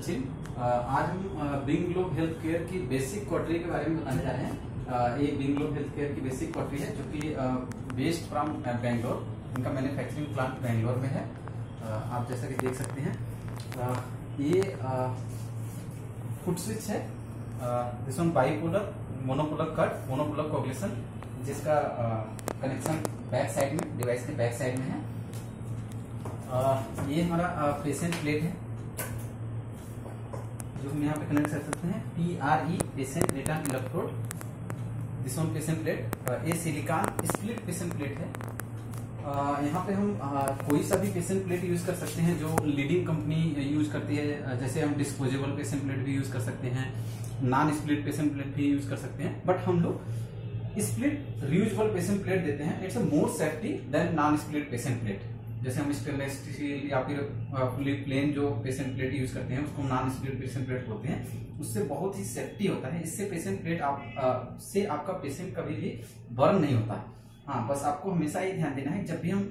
सचिन आज हम Bing Globe health care की बेसिक क्वार्टरी के बारे में बताने जा रहे हैं। ये बिंग ग्लोब हेल्थ केयर की बेसिक क्वार्टरी है, जो कि बेस्ड फ्रॉम बेंगलोर इनका मैन्युफैक्चरिंग प्लांट बेंगलोर में है। आप जैसा कि देख सकते हैं ये फुट स्विच है। One bipolar monopolar cut monopolar coagulation जिसका कनेक्शन बैक साइड में डिवाइस के बैक साइड में है। ये हमारा पेशेंट प्लेट है। जो हम यहाँ पे कनेक्ट कर सकते हैं P R E patient return electrode this one patient plate a silicone split patient plate है. यहाँ पे हम आ, कोई सा भी पेशेंट प्लेट यूज़ कर सकते हैं जो लीडिंग कंपनी यूज़ करती है. जैसे हम डिस्पोजेबल पेशेंट प्लेट भी यूज़ कर सकते हैं नॉन स्प्लिट पेशेंट प्लेट भी यूज़ कर सकते हैं. बट हम लोग स्प्लिट रियूजबल पेशेंट प्लेट देते हैं. It's a more safety than non split patient plate जैसे हम स्टेनलेस स्टील या फिर फुली प्लेन जो पेशेंट प्लेट यूज़ करते हैं उसको नॉन स्प्लिट पेशेंट प्लेट बोलते हैं उससे बहुत ही सेफ्टी होता है। इससे पेशेंट प्लेट आप आ, से आपका पेशेंट कभी भी बर्न नहीं होता। हाँ बस आपको हमेशा ये ध्यान देना है जब भी हम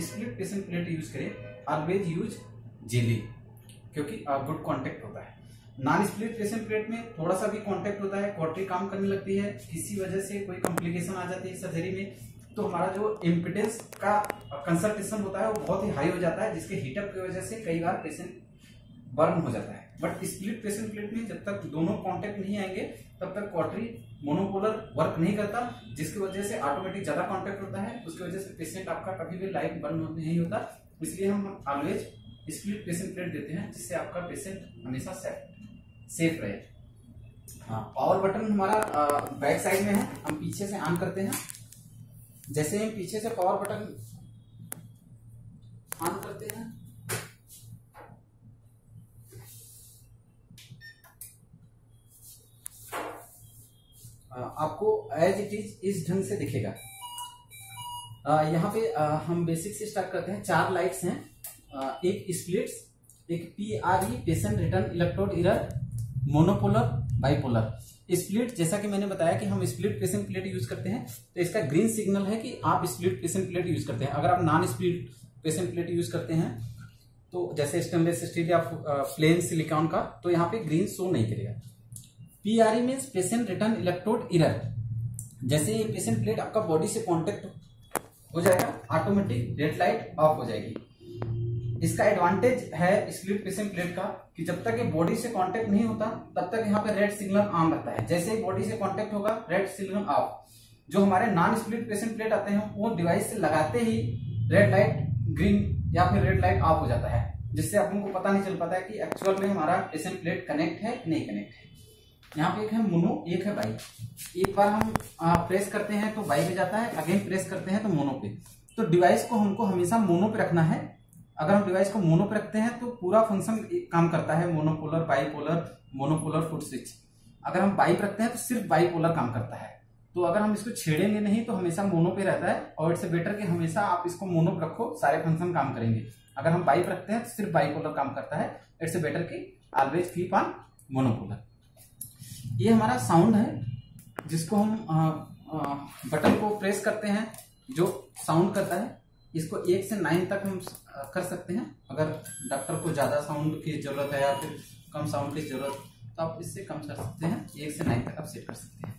स्प्लिट पेशेंट प्लेट यूज़ करें ऑलवेज यूज़ जेली क्योंकि गुड कॉन्टेक्ट होता है। नॉन स्प्लिट पेशेंट प्लेट में थोड़ा सा भी कॉन्टेक्ट होता है क्वार्टरी काम करने लगती है किसी वजह से कोई कॉम्प्लिकेशन आ जाती है सर्जरी में। तो हमारा जो इम्पिडेंस का कंसल्टेशन होता है, वो बहुत ही हाई हो जाता है, जिसके हीटअप की वजह से कई बार पेशेंट बर्न हो जाता है। बट स्प्लिट पेशेंट प्लेट में जब तक दोनों कॉन्टेक्ट नहीं आएँगे, तब तक क्वार्टरी मोनोपोलर वर्क नहीं करता, जिसकी वजह से ऑटोमेटिक ज़्यादा कॉन्टेक्ट होता है, उसकी वजह से पेशेंट आपका कभी भी लाइफ बर्न नहीं होता। इसलिए हम ऑलवेज स्प्लिट पेशेंट प्लेट देते हैं, जिससे आपका पेशेंट हमेशा सेफ़ रहे। हाँ पावर बटन हमारा बैक साइड में है। हम पीछे से ऑन करते हैं। जैसे हम पीछे से पावर बटन ऑन करते हैं आपको एज इट इज़ इस ढंग से दिखेगा। यहाँ पे आ, हम बेसिक से स्टार्ट करते हैं। चार लाइट्स हैं। आ, एक स्प्लिट्स एक P R E patient return electrode error monopolar bipolar split जैसा कि मैंने बताया कि हम स्प्लिट पेशेंट प्लेट यूज़ करते हैं तो इसका ग्रीन सिग्नल है कि आप स्प्लिट पेशेंट प्लेट यूज़ करते हैं। अगर आप non split patient plate use करते हैं तो जैसे स्टेनलेस स्टील या प्लेन सिलिकॉन का तो यहाँ पे ग्रीन शो नहीं करेगा। PRE mean patient return electrode error जैसे ये पेशेंट प्लेट आपका बॉडी से कॉन्टेक्ट हो जाएगा ऑटोमेटिक रेड लाइट ऑफ़ हो जाएगी। इसका एडवांटेज है स्प्लिट पेशेंट प्लेट का कि जब तक ये बॉडी से कांटेक्ट नहीं होता, तब तक यहाँ पे रेड सिग्नल ऑन रहता है। जैसे ही बॉडी से कांटेक्ट होगा रेड सिग्नल ऑफ़ जो हमारे नॉन स्प्लिट पेशेंट प्लेट आते हैं, वो डिवाइस से लगाते ही रेड लाइट ग्रीन या फिर रेड लाइट ऑफ़ हो जाता है, जिससे अपन को पता नहीं चल पाता है कि एक्चुअल में हमारा पेशेंट प्लेट कनेक्ट है नहीं कनेक्ट है। यहाँ पे एक है मोनो एक है बाई एक बार हम प्रेस करते हैं तो बाई पे जाता है अगेन प्रेस करते हैं तो मोनो पे। तो डिवाइस को हमको हमेशा मोनो पे रखना है। अगर हम डिवाइस को मोनो पे रखते हैं तो पूरा फ़ंक्शन काम करता है monopolar bipolar monopolar foot switch अगर हम बाइक रखते हैं तो सिर्फ़ बाईपोलर काम करता है। तो अगर हम इसको छेड़ेंगे नहीं तो हमेशा मोनो पे रहता है और इट्स बेटर कि हमेशा आप इसको मोनो पे रखो सारे फ़ंक्शन काम करेंगे। अगर हम बाइक रखते हैं तो सिर्फ़ बाईपोलर काम करता है इट्स बेटर कि ऑलवेज कीप ऑन मोनोपोलर ये हमारा साउंड है जिसको हम आ, आ, बटन को प्रेस करते हैं जो साउंड करता है। इसको एक से नाइन तक हम कर सकते हैं। अगर डॉक्टर को ज़्यादा साउंड की ज़रूरत है या फिर कम साउंड की ज़रूरत तो आप इससे कम कर सकते हैं। एक से नाइन तक आप सेट कर सकते हैं।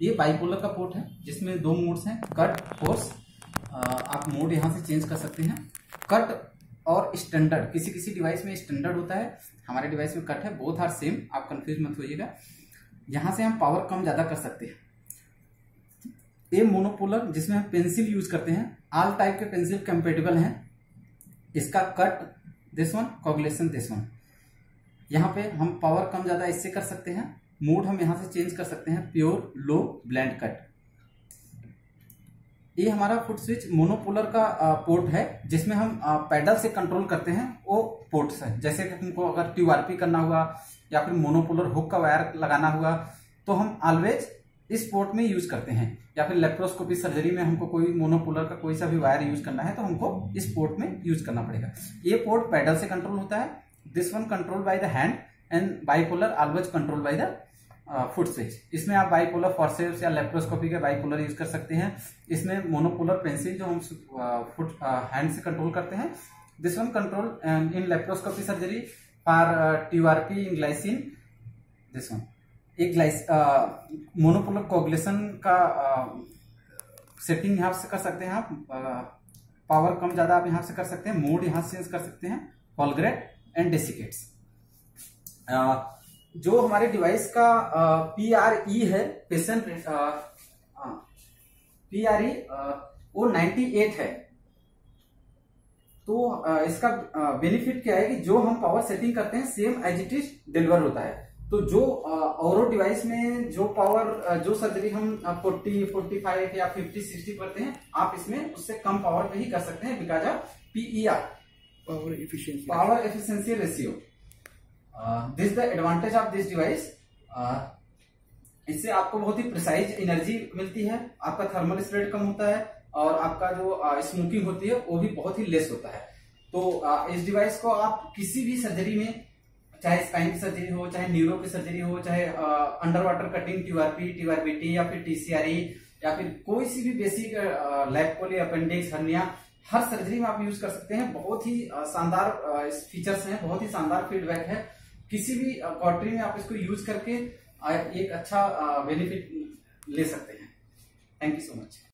ये बाइपोलर का पोर्ट है, जिसमें दो मोड्स हैं कट फोर्स आप मोड यहाँ से चेंज कर सकते हैं। कट और स्टैंडर्ड किसी किसी डिवाइस में स्टैंडर्ड होता है। हमारे डिवाइस में कट है बोथ आर सेम आप कंफ्यूज मत होइएगा। यहाँ से हम पावर कम ज़्यादा कर सकते हैं। ये मोनोपोलर जिसमें हम पेंसिल यूज़ करते हैं ऑल टाइप के पेंसिल कंपेटेबल हैं। इसका cut this one coagulation this one यहाँ पे हम पावर कम ज़्यादा इससे कर सकते हैं। मूड हम यहाँ से चेंज कर सकते हैं। प्योर लो ब्लैंड कट ये हमारा फुट स्विच मोनोपोलर का पोर्ट है, जिसमें हम पैडल से कंट्रोल करते हैं। वो पोर्ट्स है। जैसे कि तुमको अगर ट्यूआरपी करना हुआ या फिर मोनोपोलर हुक का वायर लगाना हुआ तो हम ऑलवेज इस पोर्ट में यूज़ करते हैं। या फिर लेप्रोस्कोपी सर्जरी में हमको कोई मोनोपोलर का कोई सा भी वायर यूज़ करना है तो हमको इस पोर्ट में यूज़ करना पड़ेगा। ये पोर्ट पैडल से कंट्रोल होता है। This one control by the hand and bipolar always control by the foot switch इसमें आप बाइपोलर फॉर्सेप्स या लेप्रोस्कोपी के बाइपोलर यूज़ कर सकते हैं। इसमें मोनोपोलर पेंसिल जो हम फुट हैंड से कंट्रोल करते हैं। This one control in laparoscopy surgery for TRP in glycine this one एक ग्लाइस मोनोपोलर कोगुलेशन का सेटिंग यहाँ से कर सकते हैं आप पावर कम ज़्यादा आप यहाँ से कर सकते हैं मोड यहाँ से कर सकते हैं पॉलग्रेड एंड डेसिकेट्स जो हमारे डिवाइस का पी आर ई है पेशेंट पी आर ई वो 98 है। तो आ, इसका बेनिफिट क्या है कि जो हम पावर सेटिंग करते हैं same as it is deliver होता है। तो जो और डिवाइस में जो पावर जो सर्जरी हम 40 45 या 50 60 करते हैं आप इसमें उससे कम पावर पे ही कर सकते हैं because of PER power efficiency power efficiency ratio this the advantage of this device इससे आपको बहुत ही प्रिसाइज एनर्जी मिलती है आपका थर्मल स्प्रेड कम होता है और आपका जो स्मोकिंग होती है वो भी बहुत ही लेस होता है। तो इस डिवाइस को आप किसी भी सर्जरी में चाहे स्पाइन की सर्जरी हो, चाहे न्यूरो की सर्जरी हो, चाहे under water cutting TURP TURBT या फिर टीसीआरई या फिर कोई सी भी basic lap chole appendix hernia हर सर्जरी में आप यूज़ कर सकते हैं। बहुत ही शानदार फीचर्स हैं, बहुत ही शानदार फीडबैक है। किसी भी क्वार्टरी में आप इसको यूज़ करके एक अच्छा बेनिफिट ले सकते हैं। Thank you so much